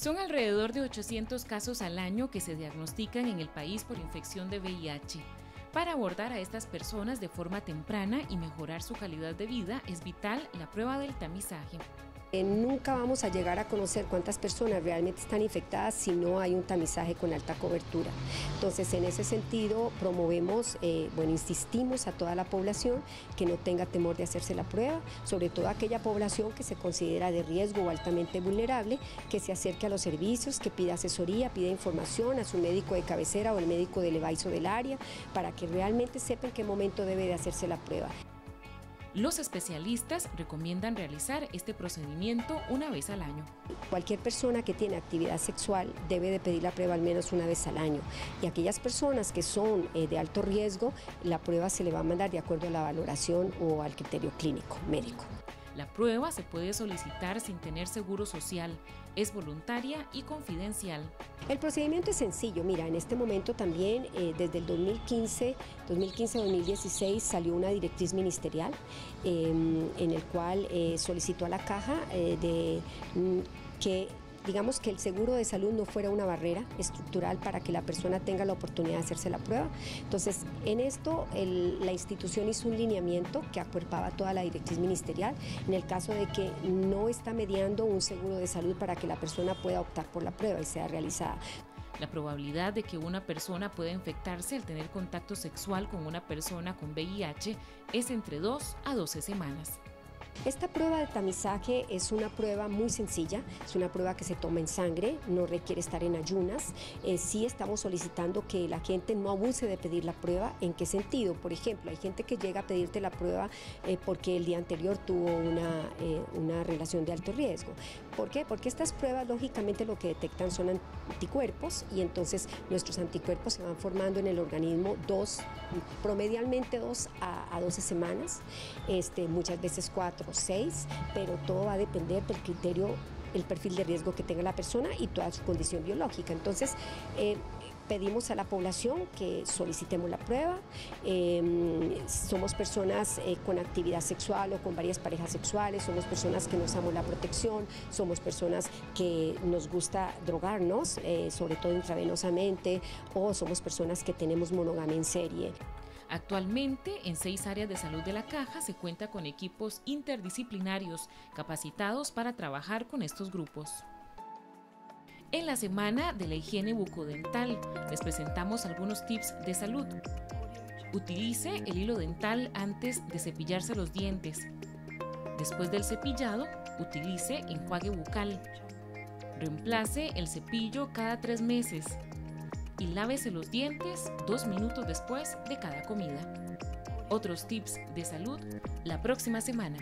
Son alrededor de 800 casos al año que se diagnostican en el país por infección de VIH. Para abordar a estas personas de forma temprana y mejorar su calidad de vida es vital la prueba del tamizaje. Nunca vamos a llegar a conocer cuántas personas realmente están infectadas si no hay un tamizaje con alta cobertura. Entonces, en ese sentido, promovemos, eh, bueno, insistimos a toda la población que no tenga temor de hacerse la prueba, sobre todo aquella población que se considera de riesgo o altamente vulnerable, que se acerque a los servicios, que pida asesoría, pida información a su médico de cabecera o el médico del EVAISO del área, para que realmente sepa en qué momento debe de hacerse la prueba. Los especialistas recomiendan realizar este procedimiento una vez al año. Cualquier persona que tiene actividad sexual debe de pedir la prueba al menos una vez al año y aquellas personas que son eh, de alto riesgo, la prueba se le va a mandar de acuerdo a la valoración o al criterio clínico médico. La prueba se puede solicitar sin tener seguro social, es voluntaria y confidencial. El procedimiento es sencillo, mira, en este momento también eh, desde el 2015, 2015-2016 salió una directriz ministerial em, en el cual eh, solicitó a la caja eh, de mm, que digamos que el seguro de salud no fuera una barrera estructural para que la persona tenga la oportunidad de hacerse la prueba. Entonces, en esto la institución hizo un lineamiento que acuerpaba toda la directriz ministerial en el caso de que no está mediando un seguro de salud para que la persona pueda optar por la prueba y sea realizada. La probabilidad de que una persona pueda infectarse al tener contacto sexual con una persona con VIH es entre 2 a 12 semanas. Esta prueba de tamizaje es una prueba muy sencilla, es una prueba que se toma en sangre, no requiere estar en ayunas. Eh, sí estamos solicitando que la gente no abuse de pedir la prueba. ¿En qué sentido? Por ejemplo, hay gente que llega a pedirte la prueba eh, porque el día anterior tuvo una, eh, una relación de alto riesgo. ¿Por qué? Porque estas pruebas lógicamente lo que detectan son anticuerpos y entonces nuestros anticuerpos se van formando en el organismo dos, promedialmente dos a, a 12 semanas, este, muchas veces cuatro seis, pero todo va a depender del criterio, el perfil de riesgo que tenga la persona y toda su condición biológica. Entonces, eh, pedimos a la población que solicitemos la prueba. Em, somos personas eh, con actividad sexual o con varias parejas sexuales, somos personas que nos amo la protección, somos personas que nos gusta drogarnos, eh, sobre todo intravenosamente, o somos personas que tenemos monogamia en serie. Actualmente, en seis áreas de salud de la caja se cuenta con equipos interdisciplinarios capacitados para trabajar con estos grupos. En la semana de la higiene bucodental les presentamos algunos tips de salud. Utilice el hilo dental antes de cepillarse los dientes. Después del cepillado, utilice enjuague bucal. Reemplace el cepillo cada tres meses y lávese los dientes dos minutos después de cada comida. Otros tips de salud la próxima semana.